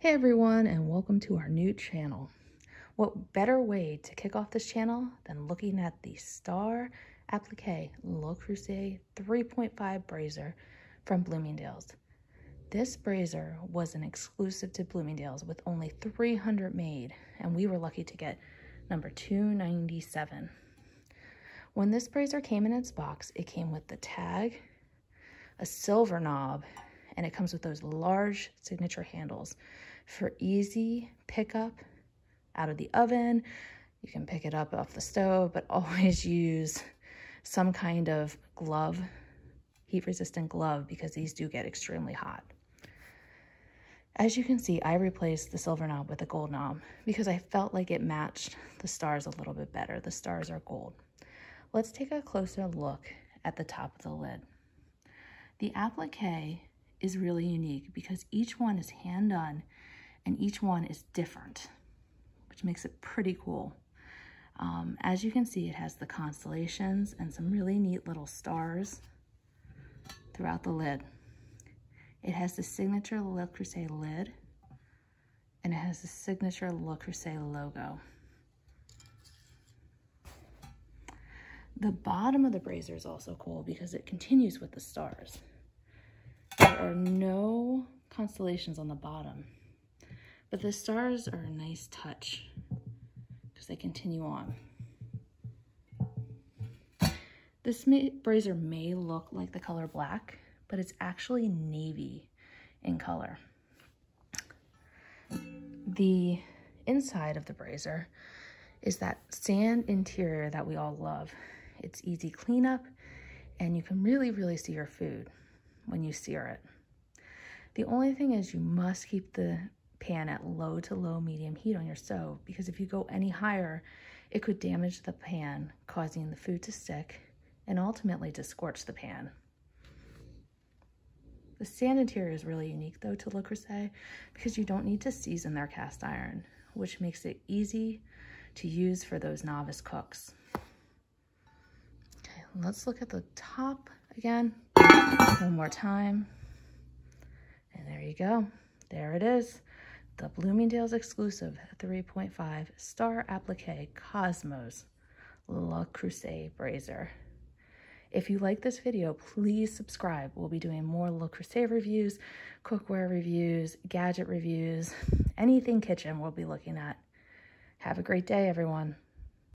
Hey everyone and welcome to our new channel. What better way to kick off this channel than looking at the Star Applique Le Creuset 3.5 braiser from Bloomingdale's. This braiser was an exclusive to Bloomingdale's with only 300 made and we were lucky to get number 297. When this braiser came in its box, it came with the tag, a silver knob, and it comes with those large signature handles for easy pickup out of the oven. You can pick it up off the stove, but always use some kind of glove, heat resistant glove, because these do get extremely hot. As you can see, I replaced the silver knob with a gold knob because I felt like it matched the stars a little bit better. The stars are gold. Let's take a closer look at the top of the lid. The applique is really unique because each one is hand done and each one is different, which makes it pretty cool. Um, as you can see, it has the constellations and some really neat little stars throughout the lid. It has the signature Le Creuset lid, and it has the signature Le Creuset logo. The bottom of the braiser is also cool because it continues with the stars. There are no constellations on the bottom, but the stars are a nice touch because they continue on. This may, braiser may look like the color black, but it's actually navy in color. The inside of the braiser is that sand interior that we all love. It's easy cleanup and you can really, really see your food when you sear it. The only thing is you must keep the pan at low to low medium heat on your stove because if you go any higher, it could damage the pan, causing the food to stick and ultimately to scorch the pan. The sand interior is really unique though to Le Creuset because you don't need to season their cast iron, which makes it easy to use for those novice cooks. Okay, let's look at the top again. One more time. And there you go. There it is. The Bloomingdale's exclusive 3.5 Star Applique Cosmos La Creuset Braiser. If you like this video, please subscribe. We'll be doing more Le Creuset reviews, cookware reviews, gadget reviews, anything kitchen we'll be looking at. Have a great day, everyone.